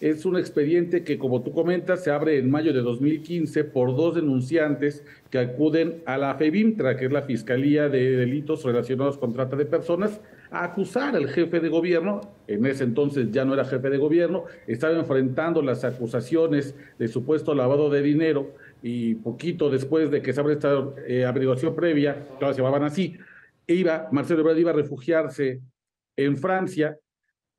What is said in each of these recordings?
es un expediente que, como tú comentas, se abre en mayo de 2015 por dos denunciantes que acuden a la FEBIMTRA, que es la Fiscalía de Delitos Relacionados con Trata de Personas, a acusar al jefe de gobierno, en ese entonces ya no era jefe de gobierno, estaba enfrentando las acusaciones de supuesto lavado de dinero y poquito después de que se abre esta eh, averiguación previa, claro, se llamaban así, iba, Marcelo Ebrard iba a refugiarse en Francia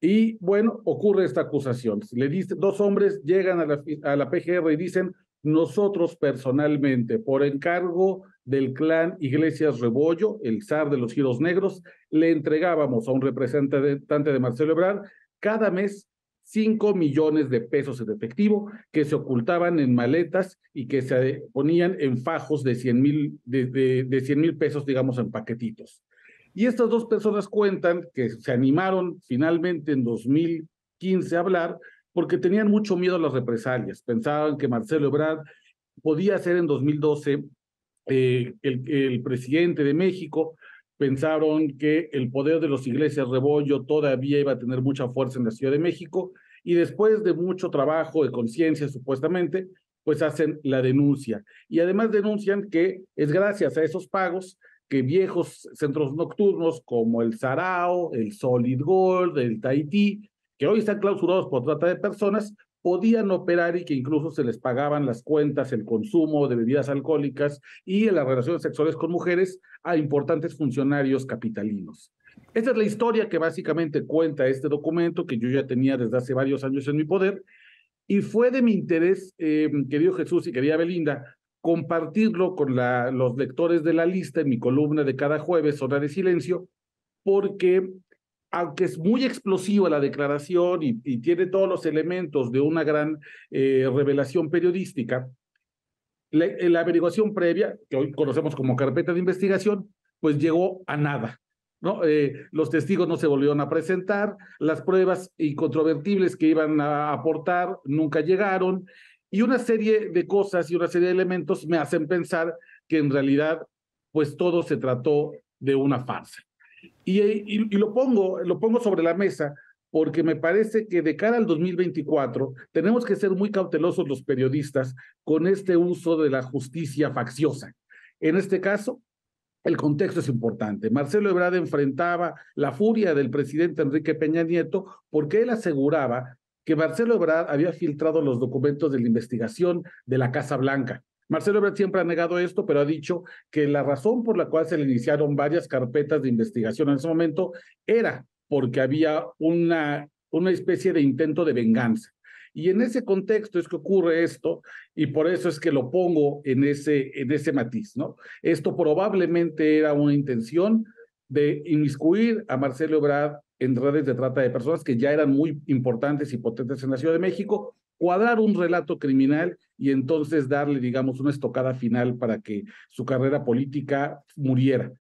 y bueno, ocurre esta acusación. Le dice, dos hombres llegan a la, a la PGR y dicen, nosotros personalmente, por encargo del clan Iglesias Rebollo, el zar de los giros negros, le entregábamos a un representante de Marcelo Ebrard cada mes cinco millones de pesos en efectivo que se ocultaban en maletas y que se ponían en fajos de 100 mil de, de, mil pesos, digamos, en paquetitos. Y estas dos personas cuentan que se animaron finalmente en 2015 a hablar porque tenían mucho miedo a las represalias. Pensaban que Marcelo Ebrard podía ser en 2012 eh, el, el presidente de México, pensaron que el poder de los iglesias Rebollo todavía iba a tener mucha fuerza en la Ciudad de México y después de mucho trabajo de conciencia supuestamente, pues hacen la denuncia. Y además denuncian que es gracias a esos pagos que viejos centros nocturnos como el Sarao, el Solid Gold, el Tahití, que hoy están clausurados por trata de personas, podían operar y que incluso se les pagaban las cuentas, el consumo de bebidas alcohólicas y las relaciones sexuales con mujeres a importantes funcionarios capitalinos. Esta es la historia que básicamente cuenta este documento que yo ya tenía desde hace varios años en mi poder y fue de mi interés, eh, querido Jesús y querida Belinda, compartirlo con los lectores de la lista en mi columna de cada jueves, Hora de Silencio, porque aunque es muy explosiva la declaración y, tiene todos los elementos de una gran eh, revelación periodística, la, averiguación previa, que hoy conocemos como carpeta de investigación, pues llegó a nada. Eh, los testigos no se volvieron a presentar, las pruebas incontrovertibles que iban a aportar nunca llegaron, y una serie de cosas y una serie de elementos me hacen pensar que en realidad, pues todo se trató de una farsa. Y, y, lo, pongo, lo pongo sobre la mesa porque me parece que de cara al 2024 tenemos que ser muy cautelosos los periodistas con este uso de la justicia facciosa. En este caso, el contexto es importante. Marcelo Ebrard enfrentaba la furia del presidente Enrique Peña Nieto porque él aseguraba que Marcelo Ebrard había filtrado los documentos de la investigación de la Casa Blanca. Marcelo Ebrard siempre ha negado esto, pero ha dicho que la razón por la cual se le iniciaron varias carpetas de investigación en ese momento era porque había una, una especie de intento de venganza. Y en ese contexto es que ocurre esto, y por eso es que lo pongo en ese, en ese matiz, ¿no? Esto probablemente era una intención de inmiscuir a Marcelo Ebrard en redes de trata de personas que ya eran muy importantes y potentes en la Ciudad de México, cuadrar un relato criminal y entonces darle, digamos, una estocada final para que su carrera política muriera.